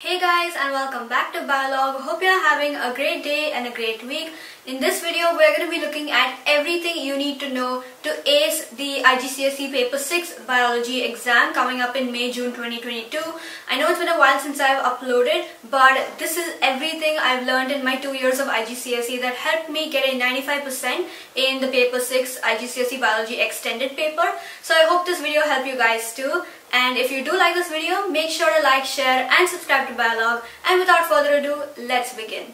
Hey guys and welcome back to Biologue. Hope you're having a great day and a great week. In this video we're going to be looking at everything you need to know to ace the IGCSE paper 6 biology exam coming up in May June 2022. I know it's been a while since I've uploaded but this is everything I've learned in my 2 years of IGCSE that helped me get a 95% in the paper 6 IGCSE biology extended paper. So I hope this video helped you guys too. And if you do like this video, make sure to like, share and subscribe to Biologue. And without further ado, let's begin.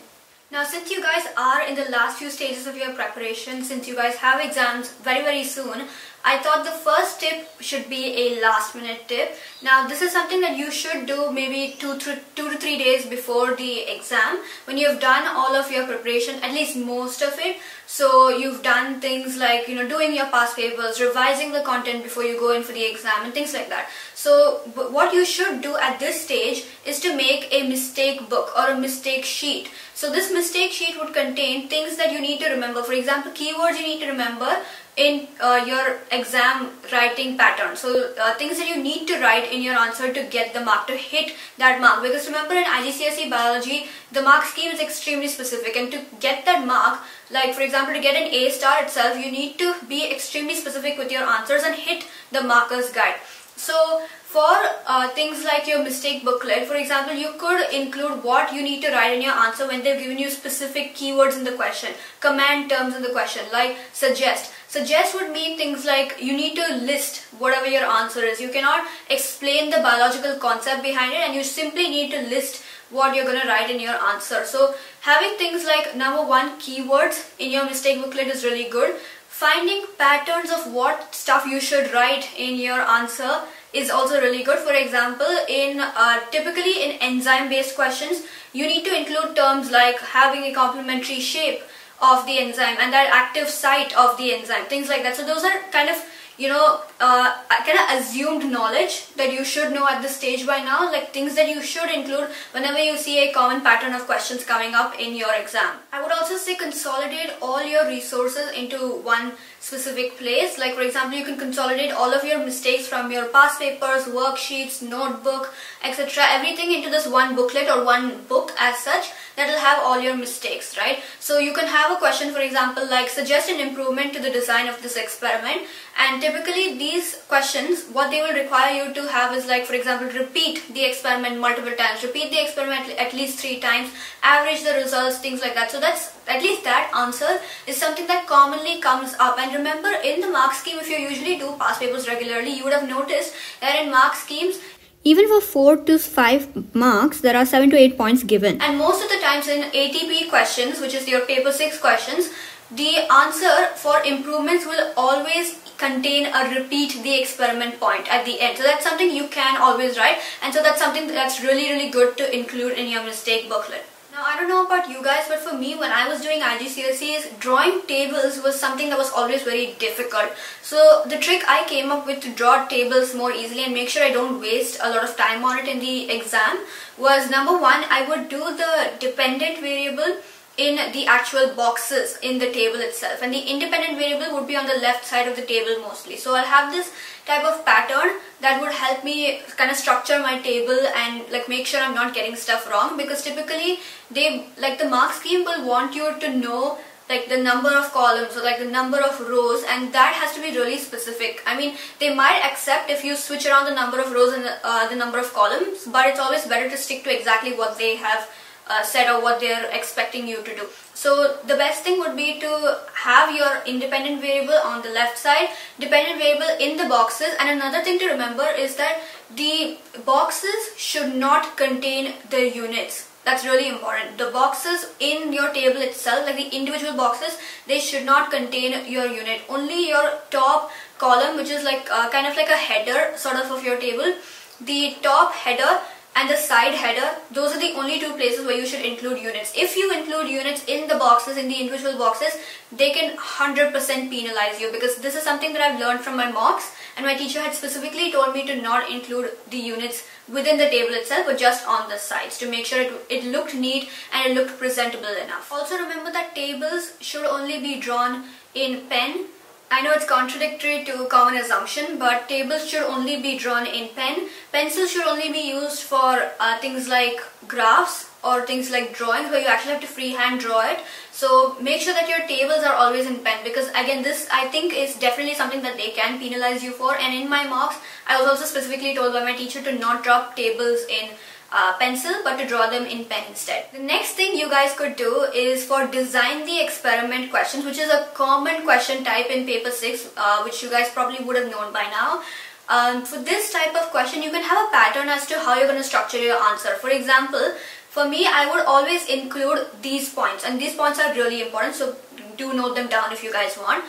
Now since you guys are in the last few stages of your preparation, since you guys have exams very very soon, I thought the first tip should be a last minute tip. Now this is something that you should do maybe two, two to three days before the exam when you have done all of your preparation, at least most of it. So you've done things like, you know, doing your past papers, revising the content before you go in for the exam and things like that. So what you should do at this stage is to make a mistake book or a mistake sheet. So this mistake sheet would contain things that you need to remember. For example, keywords you need to remember in uh, your exam writing pattern. So uh, things that you need to write in your answer to get the mark, to hit that mark. Because remember in IGCSE biology, the mark scheme is extremely specific and to get that mark, like for example to get an A star itself, you need to be extremely specific with your answers and hit the marker's guide. So for uh, things like your mistake booklet, for example, you could include what you need to write in your answer when they've given you specific keywords in the question, command terms in the question, like suggest. Suggest would mean things like you need to list whatever your answer is. You cannot explain the biological concept behind it and you simply need to list what you're going to write in your answer. So having things like number one keywords in your mistake booklet is really good. Finding patterns of what stuff you should write in your answer is also really good. For example, in uh, typically in enzyme based questions, you need to include terms like having a complementary shape of the enzyme and that active site of the enzyme, things like that. So those are kind of you know, uh, kind of assumed knowledge that you should know at this stage by now, like things that you should include whenever you see a common pattern of questions coming up in your exam. I would also say consolidate all your resources into one specific place. Like for example, you can consolidate all of your mistakes from your past papers, worksheets, notebook, etc. Everything into this one booklet or one book as such that will have all your mistakes, right? So you can have a question, for example, like suggest an improvement to the design of this experiment and typically these questions, what they will require you to have is like, for example, repeat the experiment multiple times, repeat the experiment at least three times, average the results, things like that. So that's at least that answer is something that commonly comes up. And remember, in the mark scheme, if you usually do past papers regularly, you would have noticed that in mark schemes, even for 4 to 5 marks, there are 7 to 8 points given. And most of the times in ATP questions, which is your paper 6 questions, the answer for improvements will always contain a repeat the experiment point at the end. So that's something you can always write and so that's something that's really really good to include in your mistake booklet. Now I don't know about you guys but for me when I was doing IGCSEs drawing tables was something that was always very difficult. So the trick I came up with to draw tables more easily and make sure I don't waste a lot of time on it in the exam was number one I would do the dependent variable in the actual boxes in the table itself. And the independent variable would be on the left side of the table mostly. So I'll have this type of pattern that would help me kind of structure my table and like make sure I'm not getting stuff wrong. Because typically they like the mark scheme will want you to know like the number of columns or like the number of rows and that has to be really specific. I mean they might accept if you switch around the number of rows and the, uh, the number of columns but it's always better to stick to exactly what they have uh, said or what they're expecting you to do. So the best thing would be to have your independent variable on the left side, dependent variable in the boxes and another thing to remember is that the boxes should not contain the units. That's really important. The boxes in your table itself, like the individual boxes, they should not contain your unit. Only your top column, which is like uh, kind of like a header sort of of your table, the top header and the side header, those are the only two places where you should include units. If you include units in the boxes, in the individual boxes, they can 100% penalize you because this is something that I've learned from my mocks and my teacher had specifically told me to not include the units within the table itself but just on the sides to make sure it, it looked neat and it looked presentable enough. Also remember that tables should only be drawn in pen I know it's contradictory to common assumption, but tables should only be drawn in pen. Pencils should only be used for uh, things like graphs or things like drawings where you actually have to freehand draw it. So make sure that your tables are always in pen because again this I think is definitely something that they can penalize you for and in my mocks I was also specifically told by my teacher to not drop tables in uh, pencil but to draw them in pen instead. The next thing you guys could do is for design the experiment questions which is a common question type in paper 6 uh, which you guys probably would have known by now. Um, for this type of question you can have a pattern as to how you're going to structure your answer. For example, for me I would always include these points and these points are really important so do note them down if you guys want.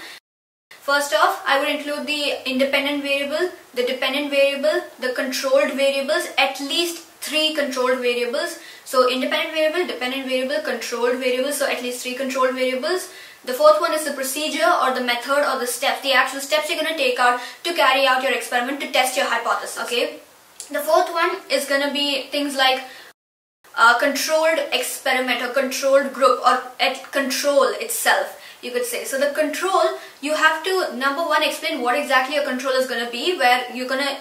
First off, I would include the independent variable, the dependent variable, the controlled variables, at least three controlled variables. So independent variable, dependent variable, controlled variable, so at least three controlled variables. The fourth one is the procedure or the method or the steps, the actual steps you're going to take out to carry out your experiment to test your hypothesis, okay? The fourth one is going to be things like a controlled experiment or controlled group or at control itself you could say. So the control, you have to number one explain what exactly your control is going to be where you're going to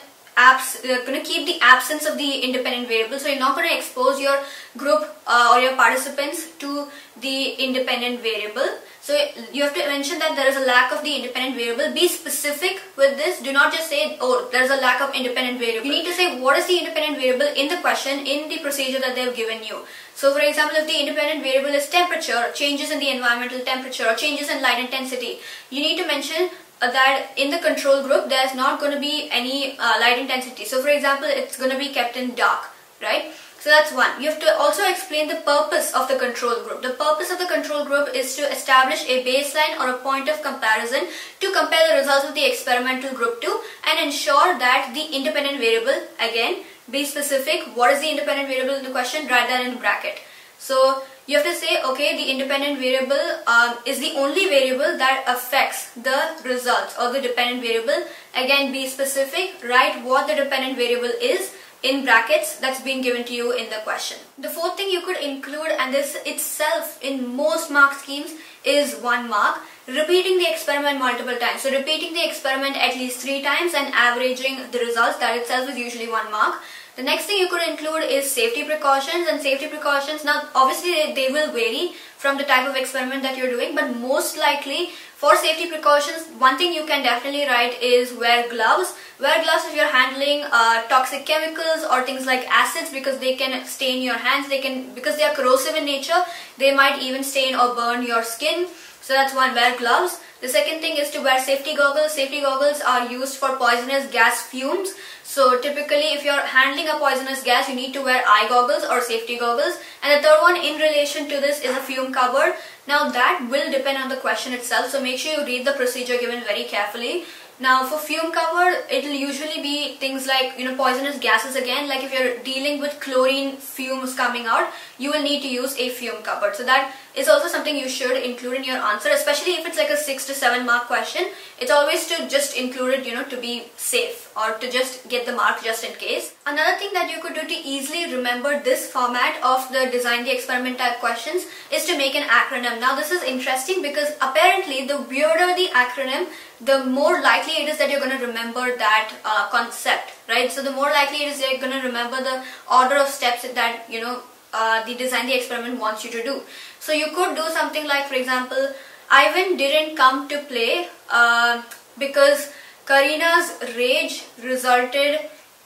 you're going to keep the absence of the independent variable. So you're not going to expose your group uh, or your participants to the independent variable. So you have to mention that there is a lack of the independent variable. Be specific with this. Do not just say oh there's a lack of independent variable. You need to say what is the independent variable in the question in the procedure that they've given you? So for example if the independent variable is temperature changes in the environmental temperature or changes in light intensity you need to mention that in the control group there's not going to be any uh, light intensity. So for example, it's going to be kept in dark, right? So that's one. You have to also explain the purpose of the control group. The purpose of the control group is to establish a baseline or a point of comparison to compare the results of the experimental group to and ensure that the independent variable, again, be specific. What is the independent variable in the question? Write that in bracket. So you have to say, okay, the independent variable um, is the only variable that affects the results or the dependent variable. Again, be specific, write what the dependent variable is in brackets that's been given to you in the question. The fourth thing you could include, and this itself in most mark schemes, is one mark. Repeating the experiment multiple times. So repeating the experiment at least three times and averaging the results, that itself is usually one mark. The next thing you could include is safety precautions and safety precautions. Now obviously they, will vary from the type of experiment that you're doing but most likely for safety precautions one thing you can definitely write is wear gloves. Wear gloves if you're handling uh, toxic chemicals or things like acids because they can stain your hands. They can because they are corrosive in nature they might even stain or burn your skin. So that's one wear gloves. The second thing is to wear safety goggles. Safety goggles are used for poisonous gas fumes. So typically if you're handling a poisonous gas, you need to wear eye goggles or safety goggles. And the third one in relation to this is a fume cupboard. Now that will depend on the question itself. So make sure you read the procedure given very carefully. Now for fume cover, it'll usually be things like, you know, poisonous gases again. Like if you're dealing with chlorine fumes coming out, you will need to use a fume cupboard. So that is also something you should include in your answer, especially if it's like a 6 to 7 mark question. It's always to just include it, you know, to be safe or to just get the mark just in case. Another thing that you could do to easily remember this format of the design the experiment type questions is to make an acronym. Now this is interesting because apparently the weirder the acronym, the more likely it is that you're going to remember that uh, concept, right? So the more likely it is you're going to remember the order of steps that, you know, uh, the design the experiment wants you to do. So you could do something like, for example, Ivan didn't come to play uh, because Karina's rage resulted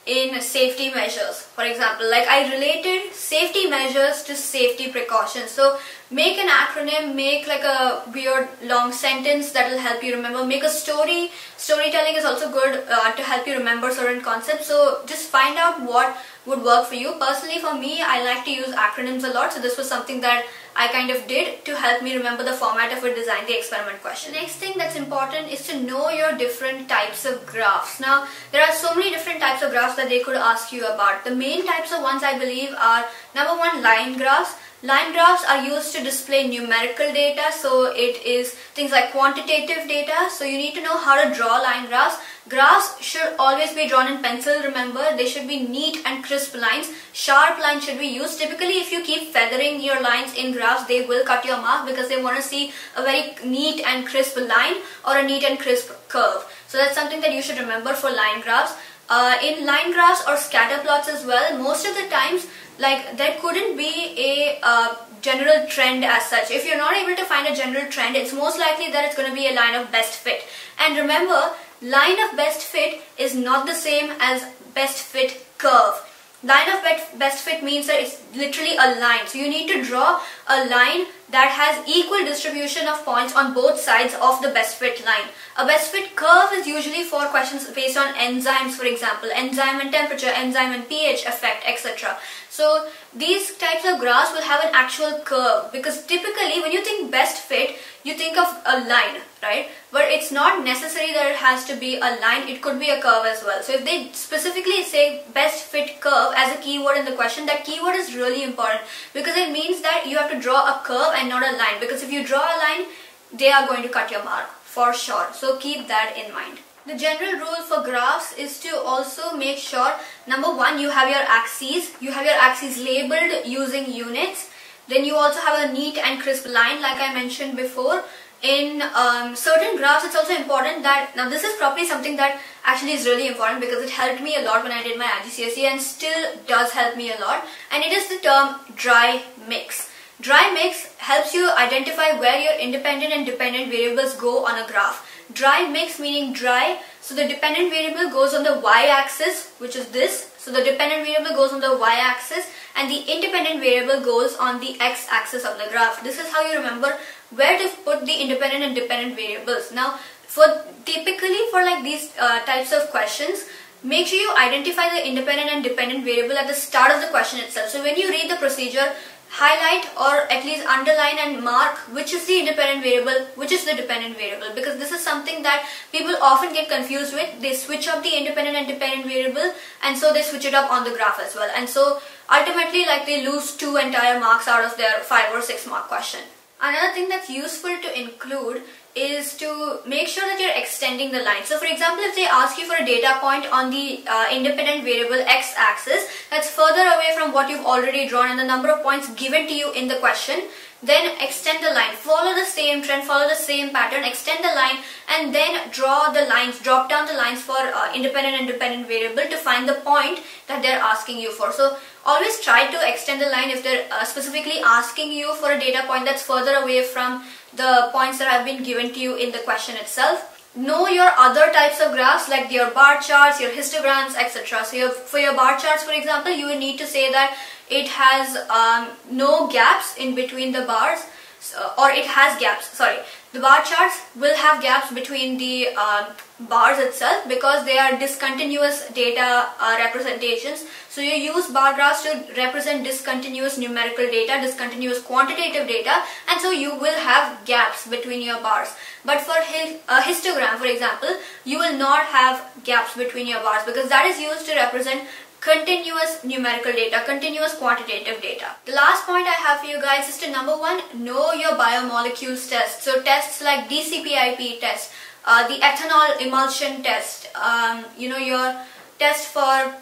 in safety measures. For example, like I related safety measures to safety precautions. So make an acronym, make like a weird long sentence that will help you remember. Make a story. Storytelling is also good uh, to help you remember certain concepts. So just find out what would work for you. Personally for me, I like to use acronyms a lot. So this was something that I kind of did to help me remember the format of a design the experiment question. The next thing that's important is to know your different types of graphs. Now, there are so many different types of graphs that they could ask you about. The main types of ones I believe are number one, line graphs. Line graphs are used to display numerical data, so it is things like quantitative data. So you need to know how to draw line graphs. Graphs should always be drawn in pencil, remember. They should be neat and crisp lines. Sharp lines should be used. Typically, if you keep feathering your lines in graphs, they will cut your mark because they want to see a very neat and crisp line or a neat and crisp curve. So that's something that you should remember for line graphs. Uh, in line graphs or scatter plots as well, most of the times like there couldn't be a uh, general trend as such. If you're not able to find a general trend, it's most likely that it's going to be a line of best fit. And remember, line of best fit is not the same as best fit curve. Line of best fit means that it's literally a line. So you need to draw a line that has equal distribution of points on both sides of the best fit line. A best fit curve is usually for questions based on enzymes, for example, enzyme and temperature, enzyme and pH effect, etc. So these types of graphs will have an actual curve because typically when you think best fit, you think of a line, right? But it's not necessary that it has to be a line, it could be a curve as well. So if they specifically say best fit curve as a keyword in the question, that keyword is really important because it means that you have to draw a curve and not a line because if you draw a line, they are going to cut your mark for sure. So keep that in mind. The general rule for graphs is to also make sure number one you have your axes you have your axes labeled using units then you also have a neat and crisp line like I mentioned before in um, certain graphs it's also important that now this is probably something that actually is really important because it helped me a lot when I did my IGCSE and still does help me a lot and it is the term dry mix. Dry mix helps you identify where your independent and dependent variables go on a graph. Dry mix meaning dry, so the dependent variable goes on the y-axis, which is this. So the dependent variable goes on the y-axis and the independent variable goes on the x-axis of the graph. This is how you remember where to put the independent and dependent variables. Now, for typically for like these uh, types of questions, make sure you identify the independent and dependent variable at the start of the question itself. So when you read the procedure, highlight or at least underline and mark which is the independent variable, which is the dependent variable because this is something that people often get confused with. They switch up the independent and dependent variable and so they switch it up on the graph as well and so ultimately like they lose two entire marks out of their five or six mark question. Another thing that's useful to include is to make sure that you're extending the line. So for example, if they ask you for a data point on the uh, independent variable x-axis that's further away from what you've already drawn and the number of points given to you in the question, then extend the line. Follow the same trend, follow the same pattern, extend the line and then draw the lines, drop down the lines for uh, independent and dependent variable to find the point that they're asking you for. So always try to extend the line if they're uh, specifically asking you for a data point that's further away from the points that have been given to you in the question itself. Know your other types of graphs like your bar charts, your histograms, etc. So your, for your bar charts, for example, you will need to say that it has um, no gaps in between the bars so, or it has gaps, sorry. The bar charts will have gaps between the uh, bars itself because they are discontinuous data uh, representations. So you use bar graphs to represent discontinuous numerical data, discontinuous quantitative data and so you will have gaps between your bars. But for a histogram for example, you will not have gaps between your bars because that is used to represent continuous numerical data, continuous quantitative data. The last point I have for you guys is to number one, know your biomolecules test. So tests like DCPIP test, uh, the ethanol emulsion test, um, you know, your test for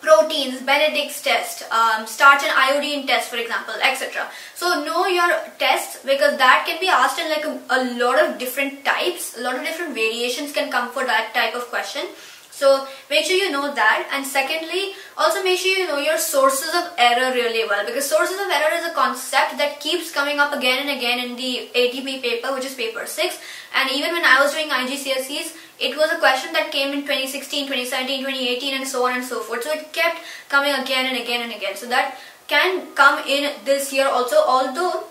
proteins, Benedict's test, um, starch and iodine test for example, etc. So know your tests because that can be asked in like a, a lot of different types, a lot of different variations can come for that type of question. So make sure you know that and secondly also make sure you know your sources of error really well because sources of error is a concept that keeps coming up again and again in the ATP paper which is paper 6 and even when I was doing IGCSEs it was a question that came in 2016, 2017, 2018 and so on and so forth. So it kept coming again and again and again. So that can come in this year also although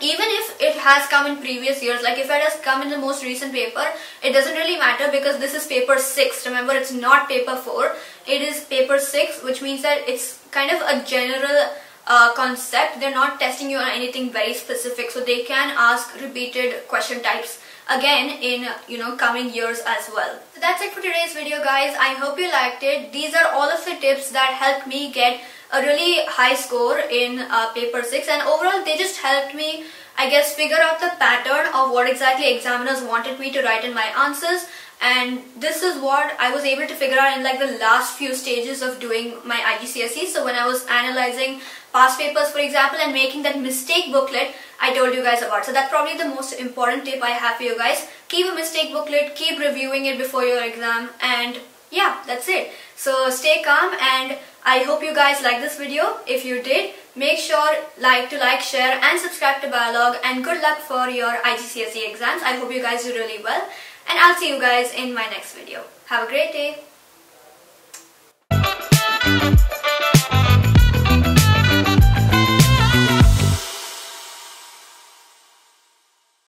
even if it has come in previous years like if it has come in the most recent paper it doesn't really matter because this is paper 6 remember it's not paper 4 it is paper 6 which means that it's kind of a general uh, concept. They're not testing you on anything very specific. So they can ask repeated question types again in you know coming years as well. So that's it for today's video guys. I hope you liked it. These are all of the tips that helped me get a really high score in uh, paper 6 and overall they just helped me I guess figure out the pattern of what exactly examiners wanted me to write in my answers and this is what I was able to figure out in like the last few stages of doing my IGCSE. So when I was analyzing past papers for example and making that mistake booklet I told you guys about. So that's probably the most important tip I have for you guys. Keep a mistake booklet, keep reviewing it before your exam and yeah, that's it. So stay calm and I hope you guys like this video. If you did, make sure like to like, share and subscribe to Biologue and good luck for your IGCSE exams. I hope you guys do really well and I'll see you guys in my next video. Have a great day.